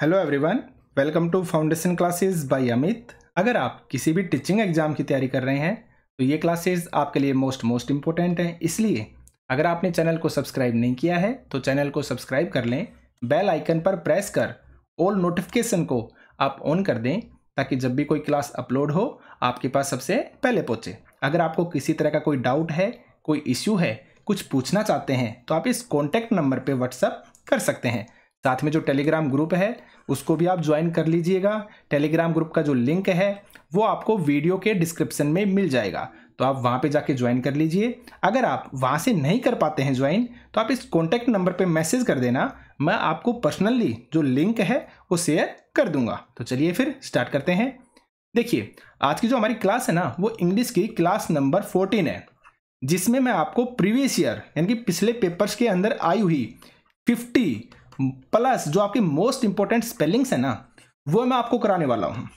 Hello everyone welcome to foundation classes by Amit अगर आप किसी भी टीचिंग एग्ज़ाम की तैयारी कर रहे हैं तो ये क्लासेस आपके लिए मोस्ट मोस्ट इंपॉर्टेंट हैं। इसलिए, अगर आपने चैनल को सब्सक्राइब नहीं किया है तो चैनल को सब्सक्राइब कर लें बेल आइकन पर प्रेस कर ऑल नोटिफिकेशन को आप ऑन कर दें, ताकि जब भी कोई क्लास अपलोड हो, आपके पास सबसे पहले पहुँचे। अगर आपको किसी तरह का कोई डाउट है, कोई इश्यू है, कुछ पूछना चाहते हैं तो आप इस कॉन्टैक्ट नंबर पर व्हाट्सअप कर सकते हैं। साथ में जो टेलीग्राम ग्रुप है, उसको भी आप ज्वाइन कर लीजिएगा। टेलीग्राम ग्रुप का जो लिंक है, वो आपको वीडियो के डिस्क्रिप्शन में मिल जाएगा। तो आप वहाँ पे जाके ज्वाइन कर लीजिए। अगर आप वहाँ से नहीं कर पाते हैं ज्वाइन तो आप इस कॉन्टैक्ट नंबर पे मैसेज कर देना। मैं आपको पर्सनली जो लिंक है, वो शेयर कर दूँगा। तो चलिए फिर स्टार्ट करते हैं। देखिए, आज की जो हमारी क्लास है ना, वो इंग्लिश की क्लास नंबर फोर्टीन है। जिसमें मैं आपको प्रीवियस ईयर यानी कि पिछले पेपर्स के अंदर आई हुई फिफ्टी प्लस जो आपके मोस्ट इंपॉर्टेंट स्पेलिंग्स है ना, वो मैं आपको कराने वाला हूँ।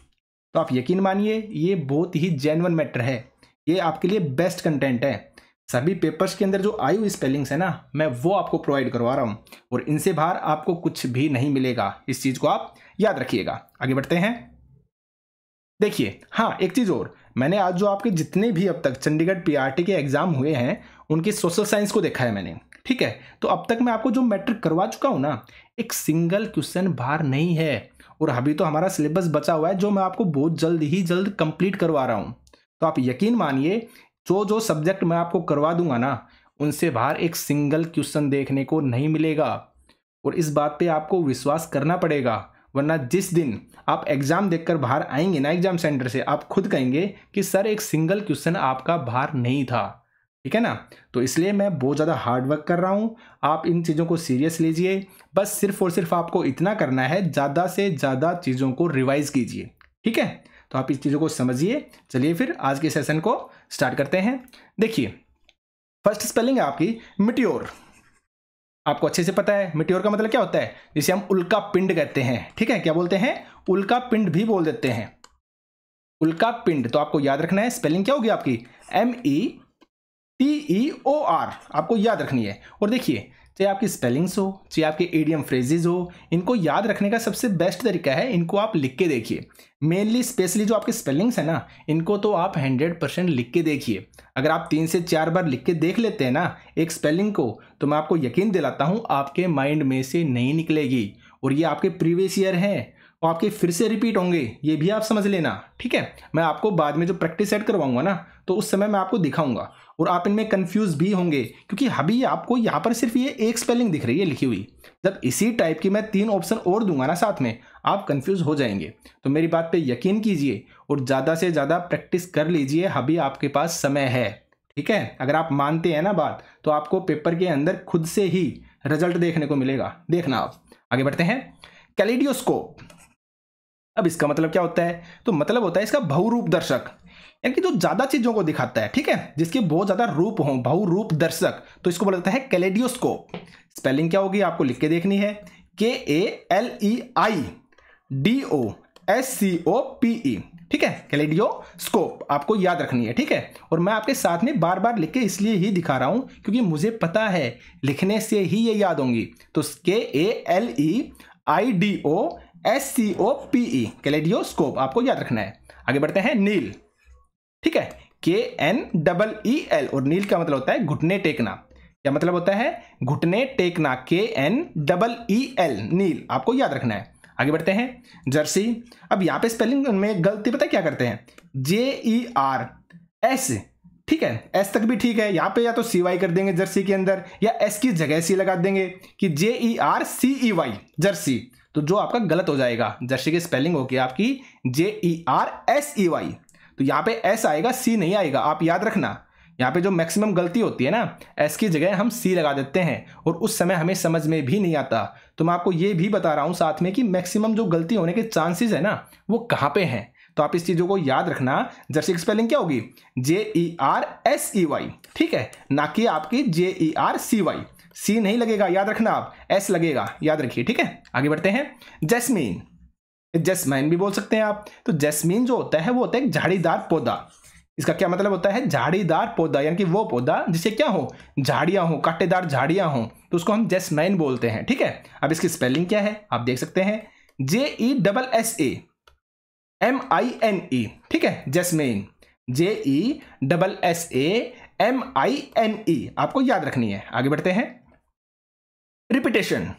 तो आप यकीन मानिए, ये बहुत ही जेनवन मैटर है। ये आपके लिए बेस्ट कंटेंट है। सभी पेपर्स के अंदर जो आई हुई स्पेलिंग्स है ना, मैं वो आपको प्रोवाइड करवा रहा हूँ। और इनसे बाहर आपको कुछ भी नहीं मिलेगा। इस चीज़ को आप याद रखिएगा। आगे बढ़ते हैं। देखिए हाँ एक चीज़ और। मैंने आज जो आपके जितने भी अब तक चंडीगढ़ पीआरटी के एग्ज़ाम हुए हैं, उनकी सोशल साइंस को देखा है मैंने। ठीक है? तो अब तक मैं आपको जो मैट्रिक करवा चुका हूँ ना, एक सिंगल क्वेश्चन बाहर नहीं है। और अभी तो हमारा सिलेबस बचा हुआ है, जो मैं आपको बहुत जल्द ही जल्द कंप्लीट करवा रहा हूँ। तो आप यकीन मानिए, जो जो सब्जेक्ट मैं आपको करवा दूँगा ना, उनसे बाहर एक सिंगल क्वेश्चन देखने को नहीं मिलेगा। और इस बात पे आपको विश्वास करना पड़ेगा, वरना जिस दिन आप एग्ज़ाम देखकर बाहर आएँगे ना, एग्ज़ाम सेंटर से, आप खुद कहेंगे कि, सर, एक सिंगल क्वेश्चन आपका बाहर नहीं था। ठीक है ना? तो इसलिए मैं बहुत ज़्यादा हार्ड वर्क कर रहा हूँ। आप इन चीज़ों को सीरियस लीजिए। बस सिर्फ़ और सिर्फ़ आपको इतना करना है, ज़्यादा से ज़्यादा चीज़ों को रिवाइज कीजिए। ठीक है? तो आप इस चीज़ों को समझिए। चलिए फिर आज के सेशन को स्टार्ट करते हैं। देखिए फ़र्स्ट स्पेलिंग है आपकी मिट्योर आपको अच्छे से पता है मिट्योर का मतलब क्या होता है? जिसे हम उल्का पिंड कहते हैं। ठीक है? क्या बोलते हैं? उल्का पिंड भी बोल देते हैं। उल्का पिंड तो आपको याद रखना है स्पेलिंग क्या होगी आपकी? M E T E O R आपको याद रखनी है। और देखिए, चाहे आपकी स्पेलिंग्स हो, चाहे आपके एडियम फ्रेजेज हो, इनको याद रखने का सबसे बेस्ट तरीका है, इनको आप लिख के देखिए। मेनली स्पेशली जो आपके स्पेलिंग्स है ना, इनको तो आप हंड्रेड परसेंट लिख के देखिए। अगर आप तीन से चार बार लिख के देख लेते हैं ना, एक स्पेलिंग को तो मैं आपको यकीन दिलाता हूँ, आपके माइंड में से नहीं निकलेगी। और ये आपके प्रीवियस ईयर हैं वो आपके फिर से रिपीट होंगे, ये भी आप समझ लेना, ठीक है? मैं आपको बाद में जो प्रैक्टिस सेट करवाऊँगा ना तो उस समय मैं आपको दिखाऊँगा। और आप इनमें कंफ्यूज भी होंगे, क्योंकि अभी आपको यहाँ पर सिर्फ़ ये एक स्पेलिंग दिख रही है लिखी हुई। जब इसी टाइप की मैं तीन ऑप्शन और दूँगा ना साथ में, आप कंफ्यूज हो जाएँगे। तो मेरी बात पे यकीन कीजिए और ज़्यादा से ज़्यादा प्रैक्टिस कर लीजिए, अभी आपके पास समय है, ठीक है? अगर आप मानते हैं ना बात तो आपको पेपर के अंदर खुद से ही रिज़ल्ट देखने को मिलेगा। देखना आप। आगे बढ़ते हैं। कैलिडियोस्कोप। अब इसका मतलब क्या होता है? तो मतलब होता है इसका बहुरूप दर्शक। यानी कि जो ज़्यादा चीज़ों को दिखाता है, ठीक है? जिसके बहुत ज़्यादा रूप हो, बहुरूप दर्शक तो इसको बोला जाता है कैलेडियोस्कोप। स्पेलिंग क्या होगी? आपको लिख के देखनी है। K A L E I D O S C O P E ठीक है? कैलेडियोस्कोप, आपको याद रखनी है, ठीक है? और मैं आपके साथ में बार बार लिख के इसलिए ही दिखा रहा हूँ, क्योंकि मुझे पता है, लिखने से ही ये याद होंगी। तो K A L E I D O S C O P E kaleidoscope आपको याद रखना है। आगे बढ़ते हैं, नील। ठीक है के एन डबल ई एल और नील का मतलब होता है घुटने टेकना। क्या मतलब होता है? घुटने टेकना के N double E L kneel. आपको याद रखना है। आगे बढ़ते हैं, जर्सी। अब यहाँ पे स्पेलिंग में गलती, पता क्या करते हैं? जे ई आर एस ठीक है एस तक भी ठीक है। यहाँ पे या तो सी वाई कर देंगे जर्सी के अंदर, या एस की जगह सी लगा देंगे कि J E R C E Y jersey. तो जो आपका गलत हो जाएगा जर्सी की स्पेलिंग होगी आपकी J E R S E Y तो यहाँ पे एस आएगा सी नहीं आएगा, आप याद रखना। यहाँ पे जो मैक्सिमम गलती होती है ना एस की जगह हम सी लगा देते हैं, और उस समय हमें समझ में भी नहीं आता। तो मैं आपको ये भी बता रहा हूँ साथ में कि मैक्सिमम जो गलती होने के चांसेस है ना, वो कहाँ पे हैं? तो आप इस चीज़ों को याद रखना। जर्सी की स्पेलिंग क्या होगी? J E R S E Y ठीक है? ना कि आपकी जे ई आर सी वाई सी नहीं लगेगा, याद रखना आप एस लगेगा, याद रखिए, ठीक है? आगे बढ़ते हैं। जैस्मीन। जैस्माइन भी बोल सकते हैं आप। तो जैस्मीन जो होता है, वो होता है एक झाड़ीदार पौधा। इसका क्या मतलब होता है? झाड़ीदार पौधा, यानी कि वो पौधा जिसे क्या हो? झाड़ियाँ हो, कांटेदार झाड़ियाँ हो तो उसको हम जैस्माइन बोलते हैं, ठीक है? अब इसकी स्पेलिंग क्या है? आप देख सकते हैं। J E double S A M I N E ठीक है? Jasmine. J E double S A M I N E आपको याद रखनी है। आगे बढ़ते हैं। रिपीटेशन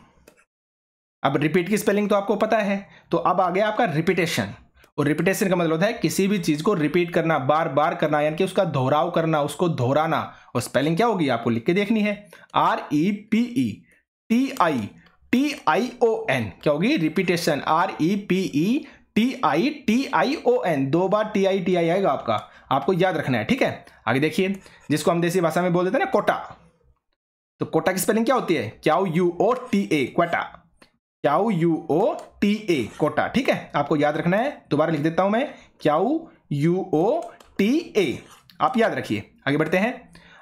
अब रिपीट की स्पेलिंग तो आपको पता है तो अब आ गया आपका रिपीटेशन और रिपीटेशन का मतलब होता है किसी भी चीज़ को रिपीट करना बार बार करना, यानी कि उसका दोहराव करना, उसको दोहराना. और स्पेलिंग क्या होगी? आपको लिख के देखनी है. R E P E T I T I O N क्या होगी? Repetition R E P E T I T I O N दो बार टी आई टी आई आएगा आपका. आपको याद रखना है, ठीक है? आगे देखिए, जिसको हम देसी भाषा में बोल देते हैं ना, कोटा. तो कोटा की स्पेलिंग क्या होती है? Q U O T A, quota. Q U O T A, quota. ठीक है? आपको याद रखना है। दोबारा लिख देता हूँ मैं। Q U O T A. आप याद रखिए। आगे बढ़ते हैं।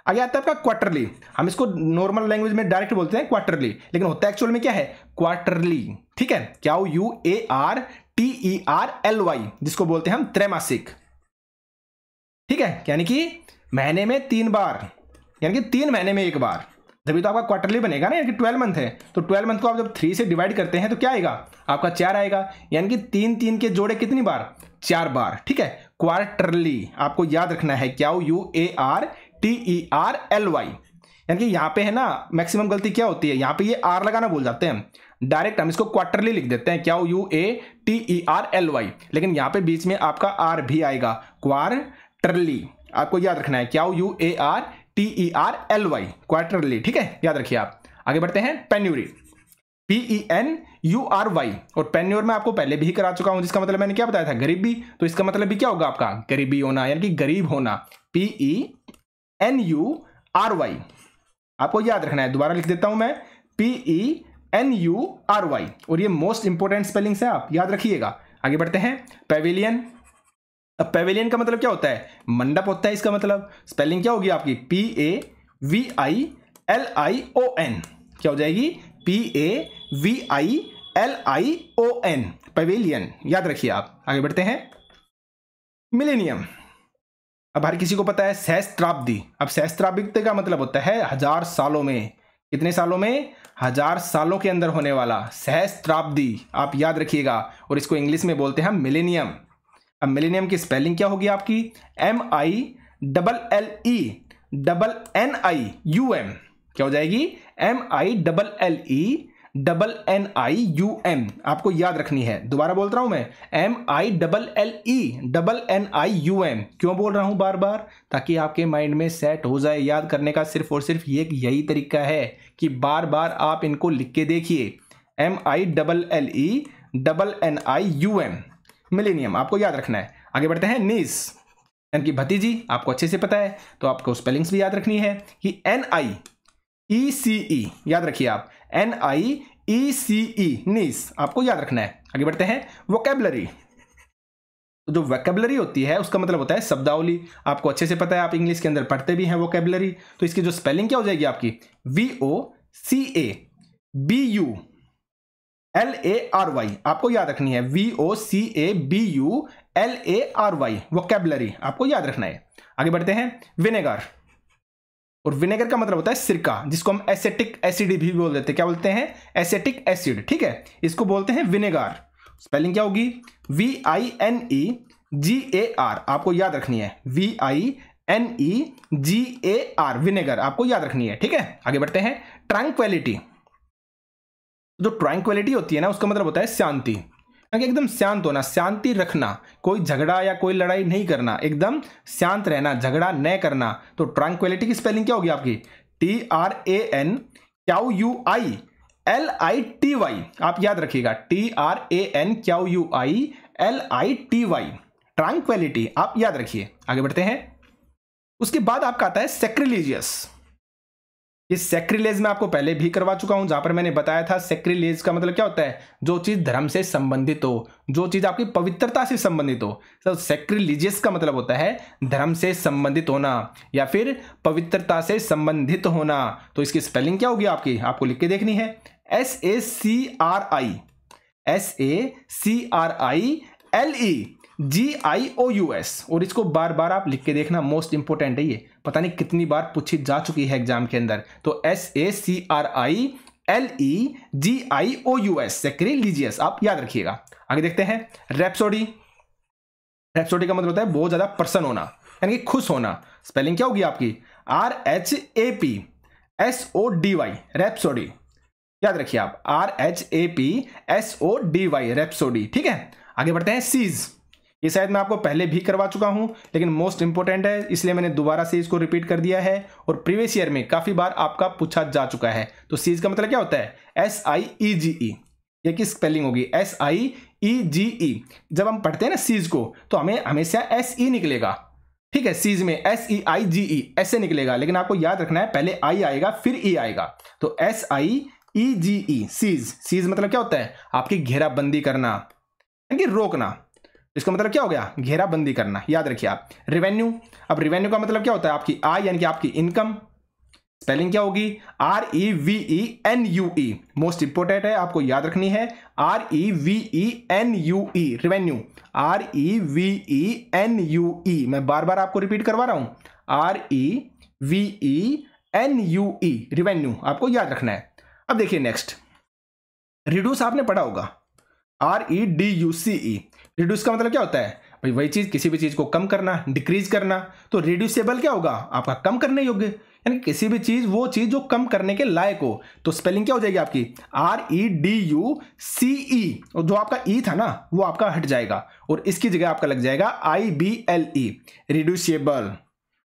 आगे आता है आपका क्वार्टरली हम इसको नॉर्मल लैंग्वेज में डायरेक्ट बोलते हैं क्वार्टरली लेकिन होता है एक्चुअल में क्या है? क्वार्टरली ठीक है? Q U A R T E R L Y, जिसको बोलते हैं हम त्रैमासिक। ठीक है? यानी कि महीने में तीन बार। यानी कि तीन महीने में एक बार। जब तो आपका क्वार्टरली बनेगा ना, यानी कि ट्वेल्व मंथ है। तो ट्वेल्व मंथ को आप जब थ्री से डिवाइड करते हैं तो क्या आएगा? आपका चार आएगा। यानी कि तीन तीन के जोड़े कितनी बार? चार बार, ठीक है? क्वार्टरली आपको याद रखना है, Q U A R T E R L Y यानी कि यहाँ पे है ना मैक्सिमम गलती क्या होती है? यहाँ पे ये आर लगाना भूल जाते हैं डायरेक्ट हम इसको क्वार्टरली लिख देते हैं। Q U A T E R L Y लेकिन यहाँ पे बीच में आपका आर भी आएगा। क्वार्टरली आपको याद रखना है। Q U A R T E R L Y quarterly ठीक है? याद रखिए आप। आगे बढ़ते हैं penury P E N U R Y और पेन्योर में आपको पहले भी करा चुका हूँ, जिसका मतलब मैंने क्या बताया था? गरीबी। तो इसका मतलब भी क्या होगा आपका? गरीबी होना, यानी कि गरीब होना। P E N U R Y आपको याद रखना है, दोबारा लिख देता हूँ मैं। P E N U R Y और ये मोस्ट इंपोर्टेंट स्पेलिंग्स है आप, याद रखिएगा। आगे बढ़ते हैं पेविलियन अब पेविलियन का मतलब क्या होता है? मंडप होता है इसका मतलब। स्पेलिंग क्या होगी आपकी? P A V I L I O N क्या हो जाएगी? P A V I L I O N pavilion याद रखिए आप। आगे बढ़ते हैं। मिलेनियम अब हर किसी को पता है सहस्त्राब्दी। अब सहस्त्राब्दी का मतलब होता है हज़ार सालों में। कितने सालों में? हज़ार सालों के अंदर होने वाला सहस्त्राब्दी। आप याद रखिएगा। और इसको इंग्लिश में बोलते हैं मिलेनियम अब मिलेनियम की स्पेलिंग क्या होगी आपकी? M I double L E double N I U M क्या हो जाएगी? M I double L E double N I U M आपको याद रखनी है। दोबारा बोल रहा हूँ मैं। M I double L E double N I U M क्यों बोल रहा हूँ बार बार ताकि आपके माइंड में सेट हो जाए। याद करने का सिर्फ़ और सिर्फ़ ये यही तरीका है कि बार बार आप इनको लिख के देखिए। M I double L E double N I U M millennium, आपको याद रखना है। आगे बढ़ते हैं, नीस। यानी कि भतीजी, आपको अच्छे से पता है तो आपको स्पेलिंग्स भी याद रखनी है कि एन आई ई सी ई याद रखिए आप। एन आई ई सी ई नीस, आपको याद रखना है। आगे बढ़ते हैं वोकेबलरी तो जो वोकेबलरी होती है, उसका मतलब होता है शब्दावली। आपको अच्छे से पता है, आप इंग्लिश के अंदर पढ़ते भी हैं वोकेबलरी तो इसकी जो स्पेलिंग क्या हो जाएगी आपकी? V O C A B U L A R Y आपको याद रखनी है V O C A B U L A R Y vocabulary आपको याद रखना है। आगे बढ़ते हैं विनेगर और विनेगर का मतलब होता है सिरका, जिसको हम एसेटिक एसिड भी बोल देते हैं। क्या बोलते हैं? एसेटिक एसिड ठीक है? इसको बोलते हैं विनेगर स्पेलिंग क्या होगी? V I N E G A R आपको याद रखनी है। V I N E G A R vinegar आपको याद रखनी है, ठीक है? आगे बढ़ते हैं ट्रैंक्वेलिटी जो ट्रैंक्विलिटी होती है ना, उसका मतलब होता है शांति। एकदम शांत होना, शांति रखना, कोई झगड़ा या कोई लड़ाई नहीं करना, एकदम शांत रहना, झगड़ा न करना। तो ट्रैंक्विलिटी की स्पेलिंग क्या होगी आपकी? T R A N Q U I, L I T Y. आप याद रखिएगा T R A N Q U I, L I T Y. Tranquility आप याद रखिए। आगे बढ़ते हैं। उसके बाद आपका आता है सेक्रिलीजियस ये सेक्रिलेज में आपको पहले भी करवा चुका हूँ, जहाँ पर मैंने बताया था सेक्रिलेज का मतलब क्या होता है? जो चीज़ धर्म से संबंधित हो, जो चीज़ आपकी पवित्रता से संबंधित हो। तो सेक्रिलीजियस का मतलब होता है धर्म से संबंधित होना, या फिर पवित्रता से संबंधित होना। तो इसकी स्पेलिंग क्या होगी आपकी? आपको लिख के देखनी है। S A C R I S A C R I L E G I O U S और इसको बार बार आप लिख के देखना मोस्ट इंपोर्टेंट है ये। पता नहीं कितनी बार पूछी जा चुकी है एग्ज़ाम के अंदर। तो S A C R I L E G I O U S sacrilegious आप याद रखिएगा। आगे देखते हैं। रेप्सोडी रेप्सोडी का मतलब होता है बहुत ज़्यादा प्रसन्न होना, यानी कि खुश होना। स्पेलिंग क्या होगी आपकी? R H A P S O D Y rhapsody याद रखिए आप। R H A P S O D Y rhapsody ठीक है? आगे बढ़ते हैं। सीज ये शायद मैं आपको पहले भी करवा चुका हूँ, लेकिन मोस्ट इंपॉर्टेंट है, इसलिए मैंने दोबारा से इसको रिपीट कर दिया है और प्रीवियस ईयर में काफ़ी बार आपका पूछा जा चुका है। तो सीज का मतलब क्या होता है? एस आई ई जी ई ये किस स्पेलिंग होगी? एस आई ई जी ई जब हम पढ़ते हैं ना सीज को तो हमें हमेशा एस ई निकलेगा। ठीक है सीज में एस ई आई जी ई ऐसे निकलेगा, लेकिन आपको याद रखना है, पहले आई आएगा, फिर ई आएगा। तो S I E G E siege siege मतलब क्या होता है? आपकी घेराबंदी करना, यानी रोकना। इसका मतलब क्या हो गया? घेराबंदी करना। याद रखिए आप। रिवेन्यू अब रिवेन्यू का मतलब क्या होता है? आपकी आय यानी कि आपकी इनकम स्पेलिंग क्या होगी? R E V E N U E most important है, आपको याद रखनी है। R E V E N U E revenue R E V E N U E मैं बार बार आपको रिपीट करवा रहा हूँ। R E V E N U E revenue आपको याद रखना है। अब देखिए नेक्स्ट रिड्यूस आपने पढ़ा होगा। R E D U C E reduce का मतलब क्या होता है? भाई वही चीज़, किसी भी चीज़ को कम करना डिक्रीज करना तो रिड्यूसेबल क्या होगा? आपका कम करने योग्य। यानी किसी भी चीज़, वो चीज़ जो कम करने के लायक हो। तो स्पेलिंग क्या हो जाएगी आपकी? R E D U C E और जो आपका ई e था ना, वो आपका हट जाएगा। और इसकी जगह आपका लग जाएगा I B L E reducible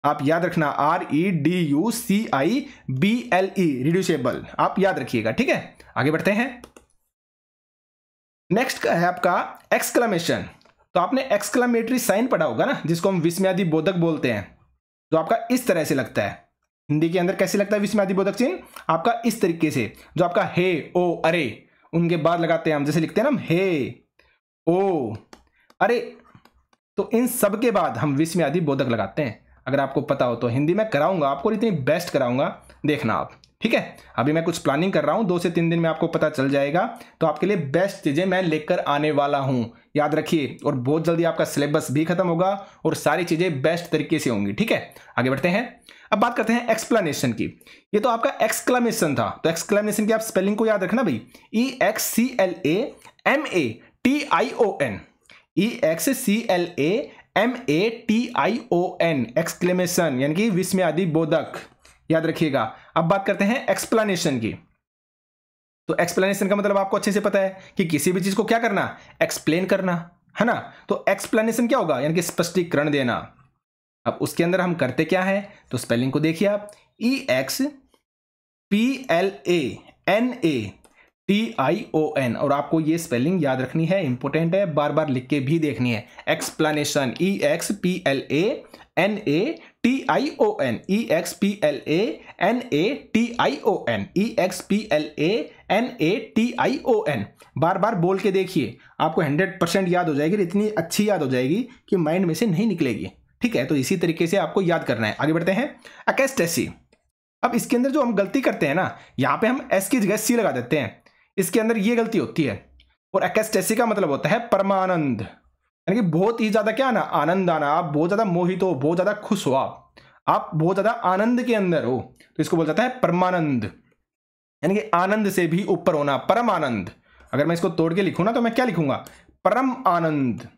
आप याद रखना R E D U C I B L E reducible आप याद रखिएगा, ठीक है? आगे बढ़ते हैं। नेक्स्ट है आपका एक्सक्लामेशन तो आपने एक्सक्लामेटरी साइन पढ़ा होगा ना, जिसको हम विस्मयादि बोधक बोलते हैं। जो आपका इस तरह से लगता है। हिंदी के अंदर कैसे लगता है विस्मयादि बोधक चिन्ह? आपका इस तरीके से, जो आपका हे, ओ, अरे, उनके बाद लगाते हैं हम, जैसे लिखते हैं ना हे, ओ, अरे तो इन सब के बाद हम विस्मयादि बोधक लगाते हैं। अगर आपको पता हो तो हिंदी में कराऊँगा आपको इतनी बेस्ट कराऊँगा, देखना आप। ठीक है? अभी मैं कुछ प्लानिंग कर रहा हूँ, दो से तीन दिन में आपको पता चल जाएगा। तो आपके लिए बेस्ट चीज़ें मैं लेकर आने वाला हूँ। याद रखिए, और बहुत जल्दी आपका सिलेबस भी खत्म होगा, और सारी चीज़ें बेस्ट तरीके से होंगी, ठीक है? आगे बढ़ते हैं। अब बात करते हैं एक्सप्लेनेशन की। ये तो आपका एक्सक्लामेशन था। तो एक्सक्लेमेशन की आप स्पेलिंग को याद रखना भाई। E X C L A M A T I O N E X C L A M A T I O N exclamation यानी कि विस्मय आदि बोधक। याद रखिएगा। अब बात करते हैं एक्सप्लेनेशन की। तो एक्सप्लेनेशन का मतलब आपको अच्छे से पता है कि किसी भी चीज़ को क्या करना एक्सप्लेन करना, है ना? तो एक्सप्लेनेशन क्या होगा? यानी कि स्पष्टीकरण देना। अब उसके अंदर हम करते क्या है? तो स्पेलिंग को देखिए आप। E X P L A N A T I O N और आपको ये स्पेलिंग याद रखनी है इंपॉर्टेंट है बार बार लिख के भी देखनी है। Explanation E X P L A N A T I O N E X P L A N A T I O N E X P L A N A T I O N बार बार बोल के देखिए, आपको hundred percent याद हो जाएगी इतनी अच्छी याद हो जाएगी कि माइंड में से नहीं निकलेगी। ठीक है? तो इसी तरीके से आपको याद करना है। आगे बढ़ते हैं। अकेस्टेसी अब इसके अंदर जो हम गलती करते हैं ना, यहाँ पे हम एस की जगह सी लगा देते हैं। इसके अंदर ये गलती होती है। और एक्सटेसी का मतलब होता है परमानंद। यानी कि बहुत ही ज़्यादा क्या ना, आनंद आना, आप बहुत ज़्यादा मोहित हो, बहुत ज़्यादा खुश हो आप। आप बहुत ज़्यादा आनंद के अंदर हो। तो इसको बोल जाता है परमानंद। यानी कि आनंद से भी ऊपर होना, परम आनंद। अगर मैं इसको तोड़ के लिखू ना तो मैं क्या लिखूँगा? परम आनंद।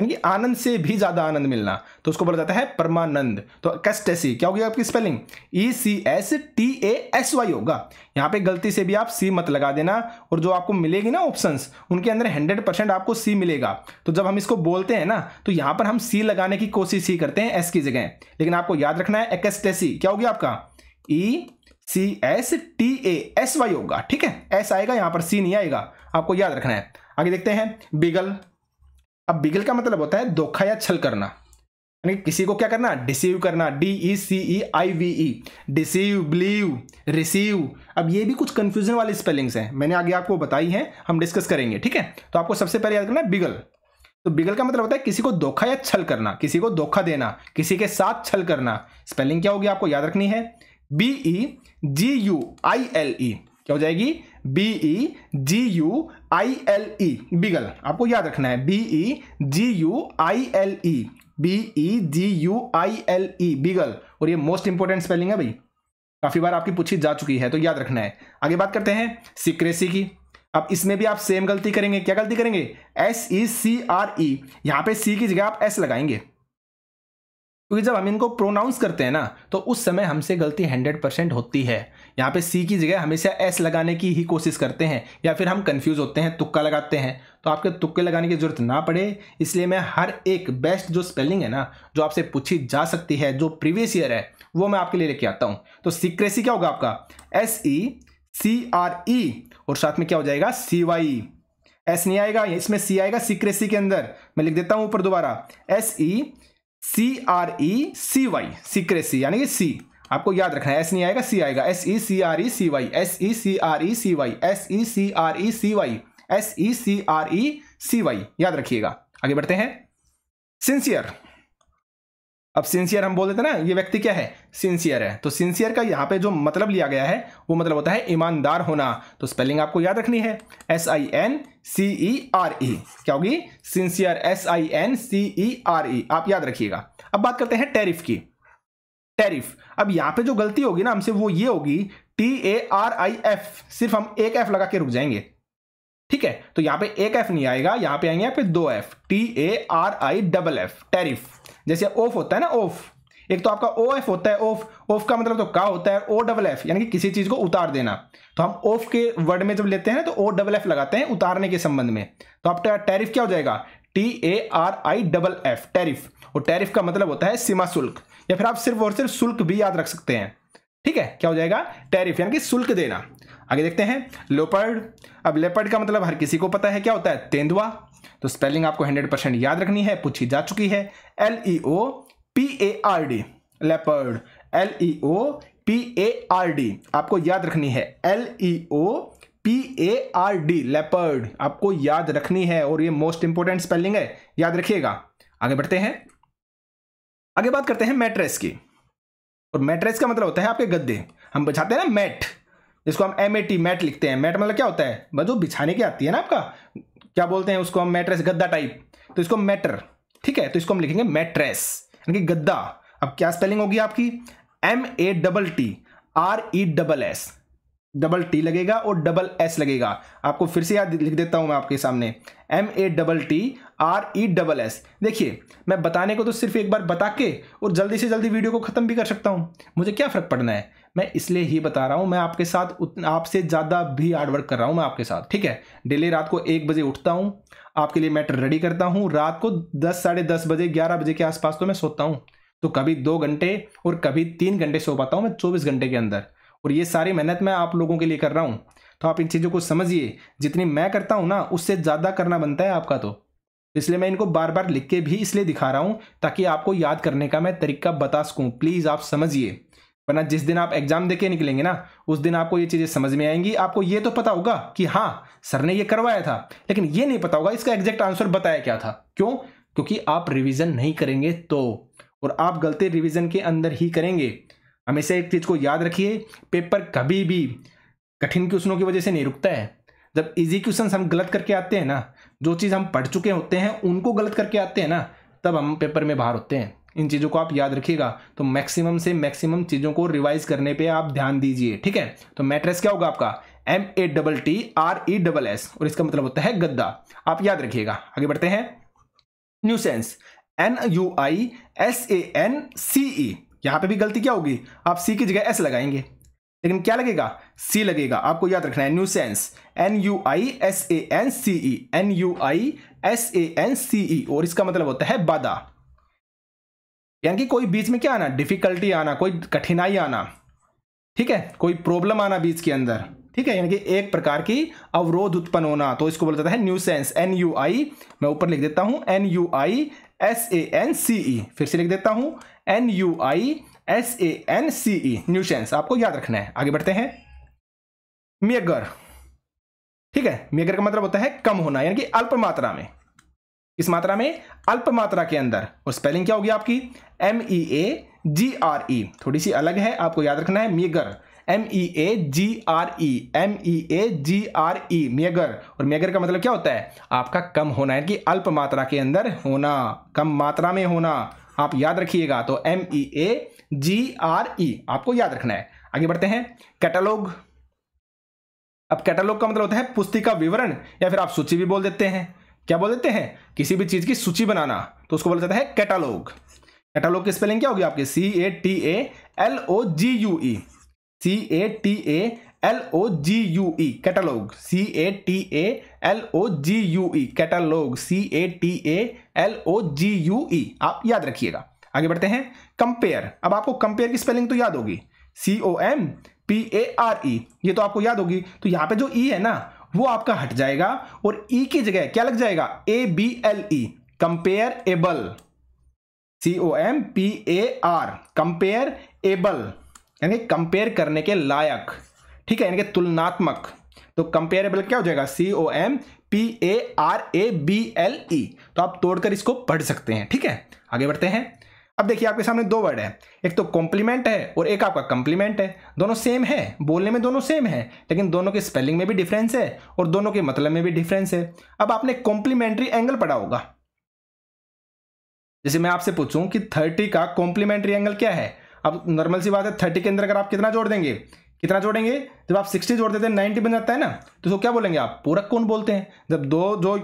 यानी कि आनंद से भी ज़्यादा आनंद मिलना। तो उसको बोला जाता है परमानंद। तो कैस्टेसी, क्या होगी आपकी spelling E C S T A S Y होगा। यहाँ पे गलती से भी आप सी मत लगा देना और जो आपको मिलेगी ना ऑप्शंस उनके अंदर हंड्रेड परसेंट आपको सी मिलेगा। तो जब हम इसको बोलते हैं ना तो यहाँ पर हम सी लगाने की कोशिश ही करते हैं एस की जगह। लेकिन आपको याद रखना है, एक्सटेसी, क्या होगी आपका? E C S T A S Y होगा। ठीक है? एस आएगा, यहाँ पर सी नहीं आएगा। आपको याद रखना है। आगे देखते हैं। बिगल अब बिगल का मतलब होता है धोखा या छल करना। यानी किसी को क्या करना? डिसीव करना। D E C E I V E deceive believe receive अब ये भी कुछ कंफ्यूजन वाली स्पेलिंग्स हैं। मैंने आगे आपको बताई हैं, हम डिस्कस करेंगे, ठीक है? तो आपको सबसे पहले याद करना है बिगल। तो बिगल का मतलब होता है किसी को धोखा या छल करना, किसी को धोखा देना, किसी के साथ छल करना। स्पेलिंग क्या होगी आपको याद रखनी है? B E G U I L E क्या हो जाएगी? B E G U I L E beguile आपको याद रखना है B E G U I L E B E G U I L E beguile और ये मोस्ट इंपॉर्टेंट स्पेलिंग है भाई। काफ़ी बार आपकी पूछी जा चुकी है तो याद रखना है। आगे बात करते हैं सीक्रेसी की। अब इसमें भी आप सेम गलती करेंगे, क्या गलती करेंगे? एस ई सी आर ई यहाँ पे सी की जगह आप एस लगाएँगे। क्योंकि जब हम इनको प्रोनाउंस करते हैं ना तो उस समय हमसे गलती हंड्रेड परसेंट होती है। यहाँ पे सी की जगह हमेशा एस लगाने की ही कोशिश करते हैं, या फिर हम कंफ्यूज होते हैं, तुक्का लगाते हैं। तो आपके तुक्के लगाने की ज़रूरत ना पड़े, इसलिए मैं हर एक बेस्ट जो स्पेलिंग है ना, जो आपसे पूछी जा सकती है, जो प्रीवियस ईयर है, वो मैं आपके लिए लेके आता हूँ। तो सीक्रेसी क्या होगा आपका? एस ई सी आर ई और साथ में क्या हो जाएगा? सी वाई एस नहीं आएगा, इसमें सी आएगा सीक्रेसी के अंदर। मैं लिख देता हूँ ऊपर दोबारा। S E C R E C Y secrecy यानी कि सी आपको याद रखना है एस नहीं आएगा सी आएगा। S E C R E C Y S E C R E C Y S E C R E C Y S E C R E C Y याद रखिएगा। आगे बढ़ते हैं। सिंसियर अब sincere हम बोल देते ना, ये व्यक्ति क्या है? सिंसियर है। तो सिंसियर का यहाँ पे जो मतलब लिया गया है, वो मतलब होता है ईमानदार होना। तो स्पेलिंग आपको याद रखनी है। S I N C E R E क्या होगी? Sincere S I N C E R E आप याद रखिएगा। अब बात करते हैं टैरिफ की। टैरिफ। अब यहाँ पे जो गलती होगी ना, हमसे वो ये होगी T A R I F सिर्फ़ हम एक एफ़ लगा के रुक जाएँगे। ठीक है? तो यहाँ पे एक एफ़ नहीं आएगा, यहाँ पे आएँगे यहाँ पे दो F T A R I double F tariff. जैसे ऑफ़ होता है ना ऑफ़ एक तो आपका ओ एफ़ होता है ऑफ़ ऑफ़ का मतलब तो का होता है ओ डबल एफ़ यानी कि किसी चीज़ को उतार देना। तो हम ऑफ़ के वर्ड में जब लेते हैं तो ओ डबल एफ़ लगाते हैं उतारने के संबंध में। तो आपका टैरिफ क्या हो जाएगा? T A R I double F tariff. और टैरिफ का मतलब होता है सीमा शुल्क, या फिर आप सिर्फ़ और सिर्फ़ शुल्क भी याद रख सकते हैं। ठीक है, क्या हो जाएगा? टैरिफ, यानी कि शुल्क देना। आगे देखते हैं, लेपर्ड। अब लेपर्ड का मतलब हर किसी को पता है, क्या होता है? तेंदुआ। तो स्पेलिंग आपको हंड्रेड परसेंट याद रखनी है, पूछी जा चुकी है। L E O P A R D leopard. L E O P A R D आपको याद रखनी है। L E O P A R D leopard. आपको याद रखनी है, और ये मोस्ट इंपोर्टेंट स्पेलिंग है, याद रखिएगा। आगे बढ़ते हैं। आगे बात करते हैं मैट्रेस की। और मैट्रेस का मतलब होता है आपके गद्दे। हम बिछाते हैं ना मैट, जिसको हम एम ए टी मैट लिखते हैं। मैट मतलब क्या होता है? जो बिछाने की आती है ना आपका, क्या बोलते हैं उसको हम? मैट्रेस, गद्दा टाइप तो इसको मैटर, ठीक है? तो इसको हम लिखेंगे मैट्रेस, यानी कि गद्दा। अब क्या स्पेलिंग होगी आपकी? M A double T R E double S double T लगेगा और डबल एस लगेगा। आपको फिर से याद लिख देता हूँ मैं आपके सामने। M A double T, R E double S. देखिए, मैं बताने को तो सिर्फ़ एक बार बता के और जल्दी से जल्दी वीडियो को ख़त्म भी कर सकता हूँ। मुझे क्या फ़र्क पड़ना है? मैं इसलिए ही बता रहा हूँ, मैं आपके साथ आपसे ज़्यादा भी हार्डवर्क कर रहा हूँ मैं आपके साथ, ठीक है? डेली रात को एक बजे उठता हूँ, आपके लिए मैटर रेडी करता हूँ। रात को दस, साढ़े दस बजे, ग्यारह बजे के आसपास तो मैं सोता हूँ। तो कभी दो घंटे और कभी तीन घंटे सो पाता हूँ मैं चौबीस घंटे के अंदर। और ये सारी मेहनत मैं आप लोगों के लिए कर रहा हूँ। तो आप इन चीज़ों को समझिए, जितनी मैं करता हूँ ना, उससे ज़्यादा करना बनता है आपका तो। इसलिए मैं इनको बार बार लिख के भी इसलिए दिखा रहा हूँ, ताकि आपको याद करने का मैं तरीका बता सकूँ। प्लीज़ आप समझिए, वरना जिस दिन आप एग्ज़ाम देके निकलेंगे ना, उस दिन आपको ये चीज़ें समझ में आएँगी। आपको ये तो पता होगा कि हाँ सर ने ये करवाया था, लेकिन ये नहीं पता होगा इसका एग्जैक्ट आंसर बताया क्या था। क्यों? क्योंकि आप रिवीजन नहीं करेंगे तो और आप गलती रिवीजन के अंदर ही करेंगे। हमेशा एक चीज़ को याद रखिए पेपर कभी भी कठिन क्वेश्चनों की वजह से नहीं रुकता है। जब इजी क्वेश्चन हम गलत करके आते हैं ना, जो चीज़ हम पढ़ चुके होते हैं, उनको गलत करके आते हैं ना, तब हम पेपर में बाहर होते हैं। इन चीज़ों को आप याद रखिएगा। तो मैक्सिमम से मैक्सिमम चीज़ों को रिवाइज करने पे आप ध्यान दीजिए, ठीक है? तो मैट्रेस क्या होगा आपका? M A double T R E double S और इसका मतलब होता है गद्दा। आप याद रखिएगा। आगे बढ़ते हैं। Nuisance N U I S A N C E यहाँ पे भी गलती क्या होगी? आप सी की जगह एस लगाएँगे। लेकिन क्या लगेगा? सी लगेगा। आपको याद रखना है nuisance N U I S A N C E N U I S A N C E और इसका मतलब होता है बादा यानी कि कोई बीच में क्या आना? डिफिकल्टी आना, कोई कठिनाई आना। ठीक है? कोई प्रॉब्लम आना बीच के अंदर। ठीक है? यानी कि एक प्रकार की अवरोध उत्पन्न होना। तो इसको बोला जाता है nuisance N U I मैं ऊपर लिख देता हूँ N U I S A N C E फिर से लिख देता हूँ N U I S A N C E nuisance आपको याद रखना है। आगे बढ़ते हैं। मेगर ठीक है? मेगर का मतलब होता है कम होना, यानी कि अल्प मात्रा में। इस मात्रा में अल्प मात्रा के अंदर, और स्पेलिंग क्या होगी आपकी? M E A G R ई थोड़ी सी अलग है, आपको याद रखना है। Meagre M E A G R E M E A G R E meagre और मेगर का मतलब क्या होता है? आपका कम होना है कि अल्प मात्रा के अंदर होना, कम मात्रा में होना। आप याद रखिएगा तो M E A G R ई आपको याद रखना है। आगे बढ़ते हैं। कैटलॉग अब कैटलॉग का मतलब होता है पुस्तिका विवरण या फिर आप सूची भी बोल देते हैं। क्या बोल देते हैं? किसी भी चीज़ की सूची बनाना तो उसको बोला जाता है कैटालॉग कैटालॉग की स्पेलिंग क्या होगी आपके? C A T A L O G U E C A T A L O G U E catalogue C A T A L O G U E catalogue C A T A L O G U E आप याद रखिएगा। आगे बढ़ते हैं। Compare अब आपको compare की spelling तो याद होगी। C O M P A R E ये तो आपको याद होगी। तो यहाँ पे जो ई e है ना, वो आपका हट जाएगा और ई e की जगह क्या लग जाएगा? A B L E comparable C O M P A R comparable यानी कंपेयर करने के लायक। ठीक है, यानी कि तुलनात्मक। तो कंपेरेबल क्या हो जाएगा? C O M P A R A B L E तो आप तोड़कर इसको पढ़ सकते हैं, ठीक है? आगे बढ़ते हैं। अब देखिए, आपके सामने दो वर्ड है। एक तो कॉम्प्लीमेंट है और एक आपका कंप्लीमेंट है। दोनों सेम है, बोलने में दोनों सेम है, लेकिन दोनों के स्पेलिंग में भी डिफरेंस है और दोनों के मतलब में भी डिफरेंस है। अब आपने कॉम्प्लीमेंट्री एंगल पढ़ा होगा। जैसे मैं आपसे पूछूँ कि थर्टी का कॉम्प्लीमेंट्री एंगल क्या है? अब नॉर्मल सी बात है थर्टी के अंदर अगर आप कितना जोड़ देंगे? कितना जोड़ेंगे? जब आप 60 जोड़ देते हैं 90 बन जाता है ना? तो उसको क्या बोलेंगे आप? पूरक कौन बोलते हैं? जब दो, जो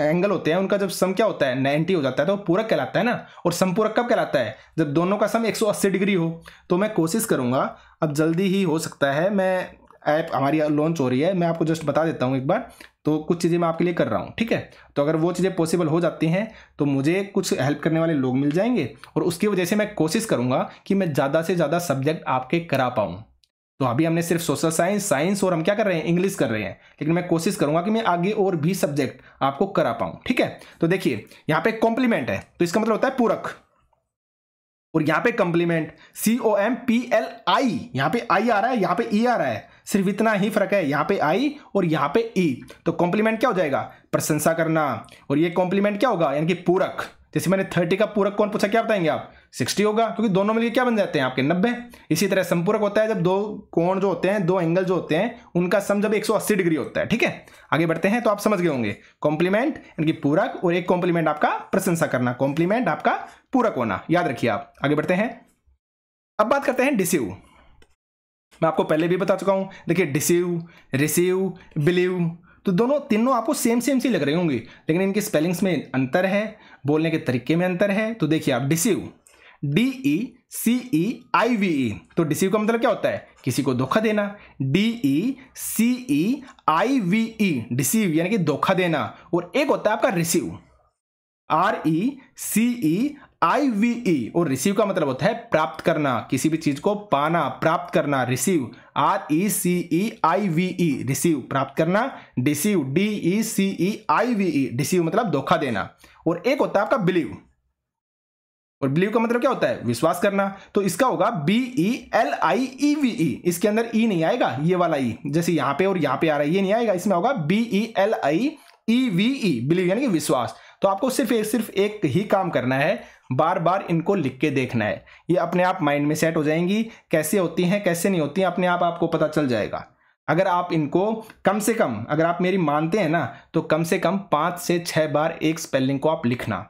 एंगल होते हैं, उनका जब सम क्या होता है? 90 हो जाता है तो पूरक कहलाता है ना? और समपूरक कब कहलाता है? जब दोनों का सम 180 डिग्री हो। तो मैं कोशिश करूँगा, अब जल्दी ही हो सकता है, मैं ऐप हमारी लॉन्च हो रही है, मैं आपको जस्ट बता देता हूँ एक बार। तो कुछ चीज़ें मैं आपके लिए कर रहा हूँ, ठीक है? तो अगर वो चीज़ें पॉसिबल हो जाती हैं तो मुझे कुछ हेल्प करने वाले लोग मिल जाएँगे, और उसकी वजह से मैं कोशिश करूँगा कि मैं ज़्यादा से ज़्यादा सब्जेक्ट आपके करा पाऊँ। तो अभी हमने सिर्फ़ सोशल साइंस साइंस और हम क्या कर रहे हैं? इंग्लिश कर रहे हैं। लेकिन मैं कोशिश करूँगा कि मैं आगे और भी सब्जेक्ट आपको करा पाऊँ, ठीक है? तो देखिए, यहाँ पे कॉम्प्लीमेंट है। तो इसका मतलब होता है पूरक। और यहाँ पे complement C O M P L I यहाँ पे आई आ रहा है, यहाँ पे ई e आ रहा है। सिर्फ़ इतना ही फ़र्क है, यहाँ पे आई और यहाँ पे ई e। तो कॉम्प्लीमेंट क्या हो जाएगा? प्रशंसा करना। और ये कॉम्प्लीमेंट क्या होगा? यानी कि पूरक। जैसे मैंने थर्टी का पूरक कौन पूछा, क्या बताएँगे आप? सिक्सटी होगा, क्योंकि दोनों मिलकर क्या बन जाते हैं आपके नब्बे? इसी तरह संपूरक होता है जब दो कोण जो होते हैं, दो एंगल जो होते हैं, उनका सम जब 180 डिग्री होता है, ठीक है? आगे बढ़ते हैं तो आप समझ गए होंगे। कॉम्प्लीमेंट यानी कि पूरक, और एक कॉम्प्लीमेंट आपका प्रशंसा करना। कॉम्प्लीमेंट आपका पूरक होना। याद रखिए आप। आगे बढ़ते हैं। अब बात करते हैं डिसीव मैं आपको पहले भी बता चुका हूँ। देखिए डिसीव रिसीव बिलीव तो दोनों, तीनों आपको सेम सेम सी लग रही होंगी। लेकिन इनके स्पेलिंग्स में अंतर है, बोलने के तरीके में अंतर है। तो देखिए आप deceive D E C E I V E तो डिसीव का मतलब क्या होता है? किसी को धोखा देना। D E C E I V E deceive यानी कि धोखा देना। और एक होता है आपका receive R E C E I V E और रिसीव का मतलब होता है प्राप्त करना। किसी भी चीज़ को पाना, प्राप्त करना receive R E C E I V E receive प्राप्त करना deceive D E C E I V E deceive मतलब धोखा देना। और एक होता है आपका बिलीव और बिलीव का मतलब क्या होता है? विश्वास करना। तो इसका होगा B E L I E V E इसके अंदर ई e नहीं आएगा, ये वाला ई e. जैसे यहाँ पे और यहाँ पे आ रहा है, ये नहीं आएगा, इसमें होगा B E L I E V E believe यानी कि विश्वास। तो आपको सिर्फ़ एक सिर्फ़ एक ही काम करना है बार बार इनको लिख के देखना है। ये अपने आप माइंड में सेट हो जाएँगी। कैसे होती हैं, कैसे नहीं होती हैं, अपने आप आपको पता चल जाएगा। अगर आप इनको कम से कम, अगर आप मेरी मानते हैं ना तो कम से कम पाँच से छः बार एक स्पेलिंग को आप लिखना।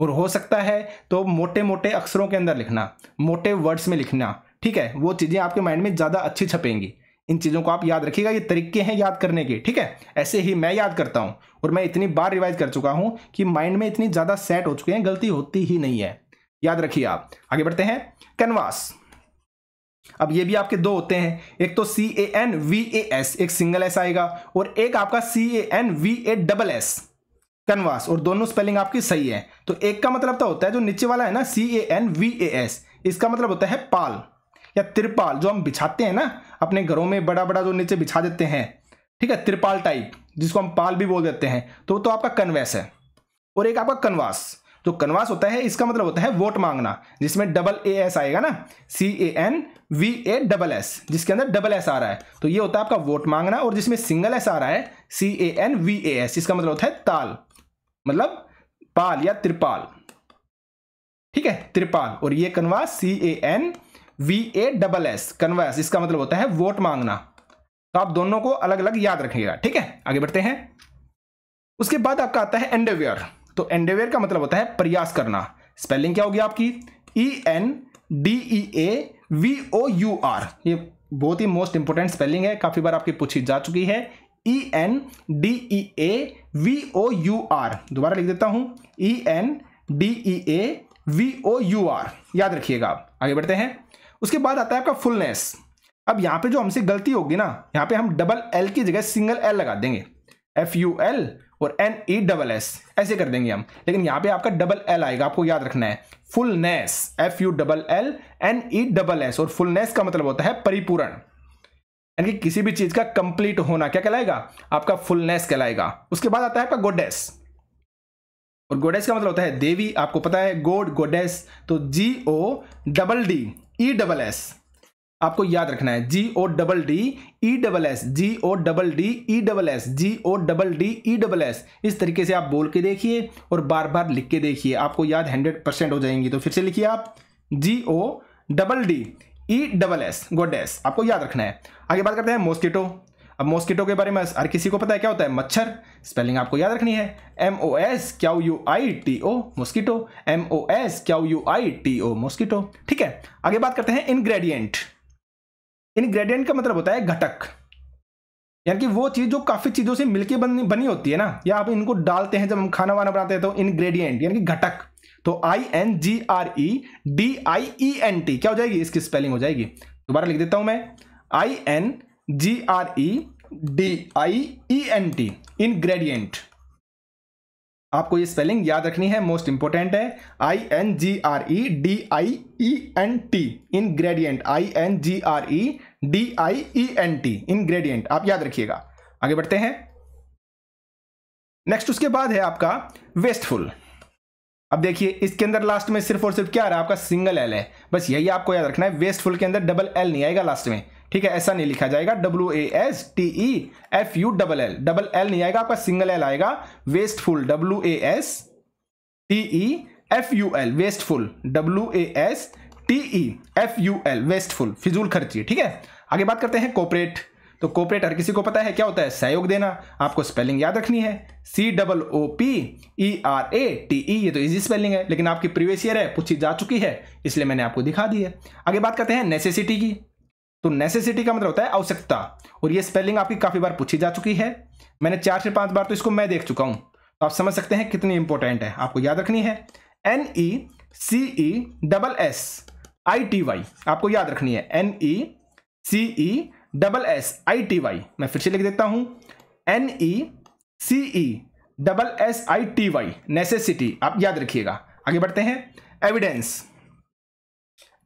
और हो सकता है तो मोटे मोटे अक्षरों के अंदर लिखना, मोटे वर्ड्स में लिखना, ठीक है? वो चीज़ें आपके माइंड में ज़्यादा अच्छी छपेंगी। इन चीज़ों को आप याद रखिएगा, ये तरीके हैं याद करने के, ठीक है? ऐसे ही मैं याद करता हूँ और मैं इतनी बार रिवाइज कर चुका हूँ कि माइंड में इतनी ज़्यादा सेट हो चुके हैं, गलती होती ही नहीं है। याद रखिए आप। आगे बढ़ते हैं। कैनवास अब ये भी आपके दो होते हैं। एक तो C A N V A S एक सिंगल एस आएगा और एक आपका C A N V A double S canvass और दोनों स्पेलिंग आपकी सही है। तो एक का मतलब तो होता है, जो नीचे वाला है ना C A N V A S इसका मतलब होता है पाल, या तिरपाल, जो हम बिछाते हैं ना, अपने घरों में बड़ा बड़ा जो नीचे बिछा देते हैं, ठीक है, तिरपाल टाइप जिसको हम पाल भी बोल देते हैं तो तो आपका कन्वेस है। और एक आपका कनवास जो कनवास होता है, इसका मतलब होता है वोट मांगना, जिसमें डबल ए एस आएगा ना C A N V A double S जिसके अंदर डबल एस आ रहा है। तो ये होता है आपका वोट मांगना, और जिसमें सिंगल एस आ रहा है C A N V A S इसका मतलब होता है ताल। मतलब पाल या त्रिपाल। ठीक है? त्रिपाल। और ये canvas C A N V A double S converse इसका मतलब होता है वोट मांगना। तो आप दोनों को अलग अलग याद रखिएगा। ठीक है? आगे बढ़ते हैं। उसके बाद आपका आता है एंडेवियर तो एंडेवियर का मतलब होता है प्रयास करना। स्पेलिंग क्या होगी आपकी? E N D E A V O U R ये बहुत ही मोस्ट इंपोर्टेंट स्पेलिंग है। काफ़ी बार आपकी पूछी जा चुकी है। E N D E A V O U R दोबारा लिख देता हूँ। E N D E A V O U R याद रखिएगा आप। आगे बढ़ते हैं। उसके बाद आता है आपका फुलनेस अब यहाँ पे जो हमसे गलती होगी ना, यहाँ पे हम डबल एल की जगह सिंगल एल लगा देंगे। एफ़ यू एल और एन ई डबल एस ऐसे कर देंगे हम। लेकिन यहाँ पे आपका डबल एल आएगा। आपको याद रखना है। Fullness F U double L N E double S और फुलनेस का मतलब होता है परिपूर्ण। यानी कि किसी भी चीज़ का कंप्लीट होना, क्या कहलाएगा? आपका फुलनेस कहलाएगा। उसके बाद आता है आपका गोडेस और गोडेस का मतलब होता है देवी, आपको पता है गोड गोडेस तो G O double D E double S आपको याद रखना है G O double D E double S G O double D E double S G O double D E double S इस तरीके से आप बोल के देखिए और बार बार लिख के देखिए। आपको याद हंड्रेड परसेंट हो जाएँगी। तो फिर से लिखिए आप G O double D E double S goddess आपको याद रखना है। आगे बात करते हैं मॉस्किटो अब मॉस्किटो के बारे में हर किसी को पता है, क्या होता है? मच्छर। स्पेलिंग आपको याद रखनी है। M O S Q U I T O mosquito M O S Q U I T O mosquito ठीक है, आगे बात करते हैं इनग्रेडियंट इनग्रेडिएंट का मतलब होता है घटक। यानी कि वो चीज़ जो काफ़ी चीज़ों से मिलके बनी बनी होती है ना, या आप इनको डालते हैं जब हम खाना वाना बनाते हैं तो इनग्रेडिएंट यानी कि घटक। तो I N G R E D I E N T क्या हो जाएगी? इसकी स्पेलिंग हो जाएगी। दोबारा लिख देता हूँ मैं। I N G R E D I E N T ingredient आपको ये स्पेलिंग याद रखनी है मोस्ट इंपॉर्टेंट है। I N G R E D I E N T ingredient I N G R E D I E N T ingredient आप याद रखिएगा। आगे बढ़ते हैं। नेक्स्ट उसके बाद है आपका वेस्टफुल अब देखिए, इसके अंदर लास्ट में सिर्फ़ और सिर्फ़ क्या आ रहा? है आपका सिंगल एल है। बस यही आपको याद रखना है वेस्टफुल के अंदर डबल एल नहीं आएगा लास्ट में। ठीक है, ऐसा नहीं लिखा जाएगा। W A S T E F U double L double L नहीं आएगा, आपका सिंगल एल आएगा। Wasteful W A S T E F U L wasteful W A S T E F U L wasteful फिजूल खर्ची, ठीक है? आगे बात करते हैं कोपरेट तो कोपरेट हर किसी को पता है, क्या होता है? सहयोग देना, आपको स्पेलिंग याद रखनी है। C double O P E R A T E ये तो इजी स्पेलिंग है, लेकिन आपकी प्रीवियस ईयर है, पूछी जा चुकी है, इसलिए मैंने आपको दिखा दी है। आगे बात करते हैं नेसेसिटी की। तो नेसेसिटी का मतलब होता है आवश्यकता। और ये स्पेलिंग आपकी काफ़ी बार पूछी जा चुकी है। मैंने चार से पाँच बार तो इसको मैं देख चुका हूँ। तो आप समझ सकते हैं कितनी इंपॉर्टेंट है। आपको याद रखनी है। N E C E double S I T Y आपको याद रखनी है। N E C E double S I T Y मैं फिर से लिख देता हूँ। N E C E double S I T Y necessity आप याद रखिएगा। आगे बढ़ते हैं। Evidence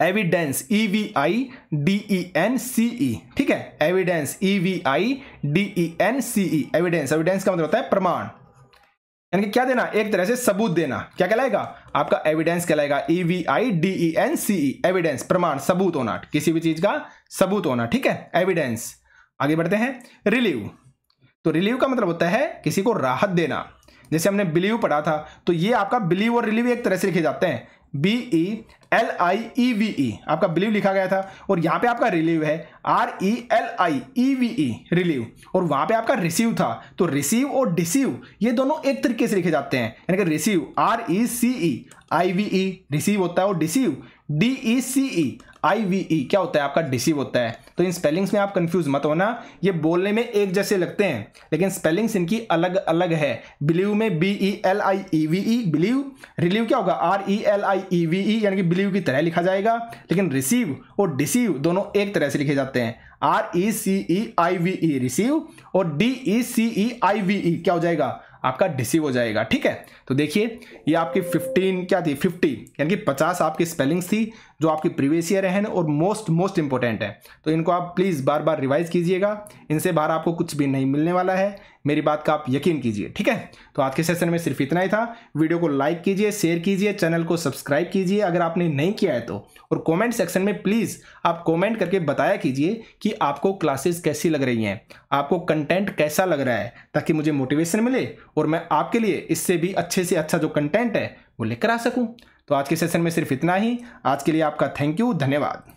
evidence E V I D E N C E ठीक है? Evidence E V I D E N C E evidence evidence का मतलब होता है प्रमाण। यानी कि क्या देना? एक तरह से सबूत देना। क्या कहलाएगा? आपका एविडेंस कहलाएगा E V I D E N C E evidence प्रमाण, सबूत होना। किसी भी चीज़ का सबूत होना। ठीक है? एविडेंस आगे बढ़ते हैं। रिलीव तो रिलीव का मतलब होता है किसी को राहत देना। जैसे हमने बिलीव पढ़ा था तो ये आपका बिलीव और रिलीव एक तरह से लिखे जाते हैं। B E L I E V E आपका बिलीव लिखा गया था, और यहाँ पे आपका रिलीव है R E L I E V E relieve और वहाँ पे आपका रिसीव था तो रिसीव और डिसीव ये दोनों एक तरीके से लिखे जाते हैं, यानी कि receive R E C E I V E receive होता है, और deceive D E C E I V E क्या होता है, आपका डिसीव होता है तो इन स्पेलिंग्स में आप कंफ्यूज मत होना, ये बोलने में एक जैसे लगते हैं, लेकिन स्पेलिंग्स इनकी अलग अलग है बिलीव में B E L I E V E believe relieve क्या होगा R E L I E V E यानी कि बिलीव की तरह लिखा जाएगा, लेकिन रिसीव और डिसीव दोनों एक तरह से लिखे जाते हैं। R E C E I V E receive और D E C E I V E क्या हो जाएगा? आपका डिसीव हो जाएगा, ठीक है? तो देखिए, ये आपकी 15 क्या थी? 50 यानी कि 50 आपकी स्पेलिंग्स थी जो आपकी प्रीवियस ईयर है और मोस्ट मोस्ट इंपॉर्टेंट है। तो इनको आप प्लीज़ बार बार रिवाइज कीजिएगा। इनसे बाहर आपको कुछ भी नहीं मिलने वाला है। मेरी बात का आप यकीन कीजिए, ठीक है? तो आज के सेशन में सिर्फ़ इतना ही था। वीडियो को लाइक कीजिए शेयर कीजिए चैनल को सब्सक्राइब कीजिए अगर आपने नहीं किया है तो। और कमेंट सेक्शन में प्लीज़ आप कमेंट करके बताया कीजिए कि आपको क्लासेस कैसी लग रही हैं। आपको कंटेंट कैसा लग रहा है, ताकि मुझे मोटिवेशन मिले और मैं आपके लिए इससे भी अच्छे से अच्छा जो कंटेंट है, वो लेकर आ सकूँ। तो आज के सेशन में सिर्फ़ इतना ही। आज के लिए आपका थैंक यू, धन्यवाद।